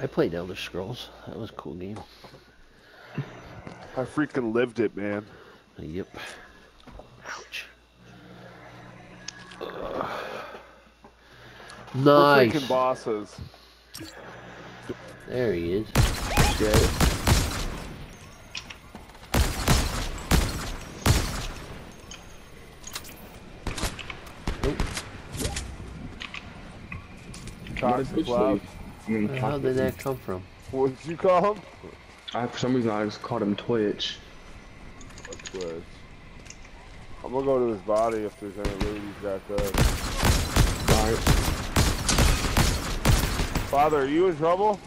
I played Elder Scrolls. That was a cool game. I freaking lived it, man. Yep. Ouch. Ugh. We're Nice. freaking bosses. There he is. Yeah. Oh. Toxic love. Leave? I mean, Where the hell did that come from? What did you call him? I, for some reason, I just called him Twitch. That's good. I'm gonna go to his body if there's any loot he's got good. Right. Father, are you in trouble?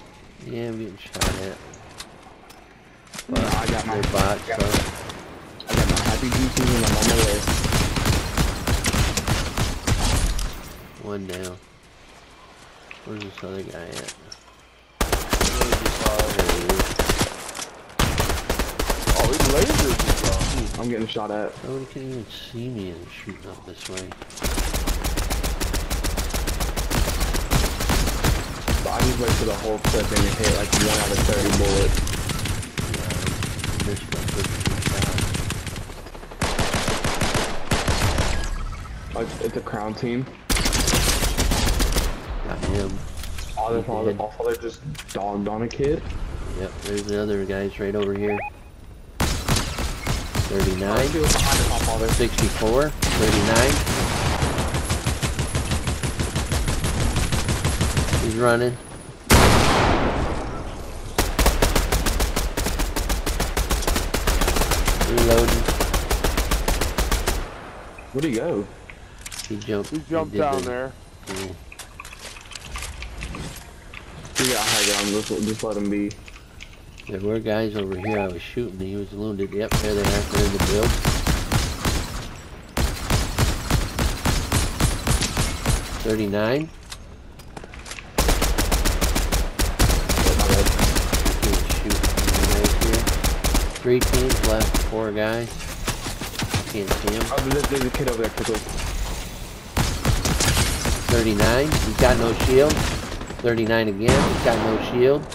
Yeah, I'm getting shot at. I got my, They're I got, so. I got my happy GT and I'm on my way. One down. Where's this other guy at? Oh, There he is. he lasered you, bro. Hmm. I'm getting shot at. Oh, Nobody can even see me and shooting up this way. But I just wait for the whole clip and hit like 1 out of 30 bullets. Yeah, missed my first shot. Oh, It's, it's a crown team. Got him. All the father, all father just dogged on a kid. Yep, there's the other guys right over here. I 39, feel behind the top father. 64, 39. He's running. Reloading. Where'd he go? He jumped. He jumped did down the- there. yeah. He got high ground. Just, just let him be. There were guys over here I was shooting. He was wounded. Yep, there they are. They're in the build. Thirty-nine. Get my red. Can't shoot any guys here. Three teams left. Four guys. Can't see him. Oh, there's, there's a kid over there, quickly. Thirty-nine. He's got no shield. Thirty-nine again. He's got no shield.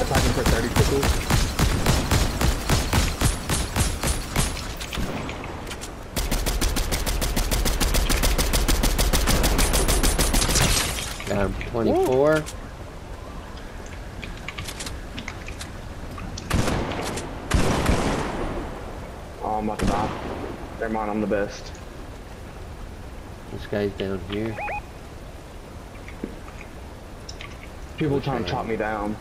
Attacking for 30 quickly. Um, got him. Twenty-four. Oh, I'm about to die. Never mind, I'm the best. This guy's down here. People trying to chop me down.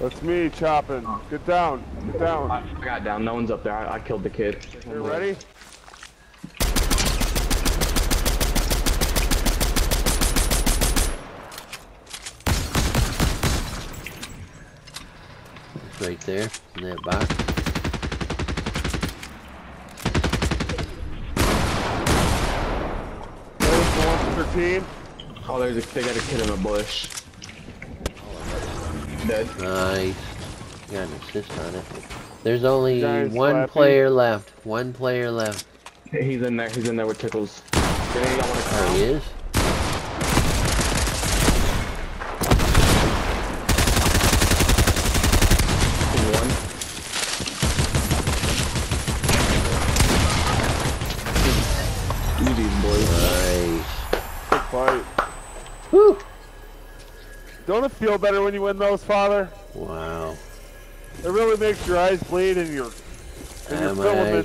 That's me chopping. Get down. Get down. I, I got down. No one's up there. I, I killed the kid. You ready? Right there in that box. There's the 113. Oh, there's a, they got a kid in a bush. Dead. Nice. Got an assist on it. There's only Guys, one Flappy. player left. One player left. He's in there. He's in there with tickles. Then he got one of There he is. Fight. Whew. Don't it feel better when you win those, Father? Wow. It really makes your eyes bleed and your, and your my filaments were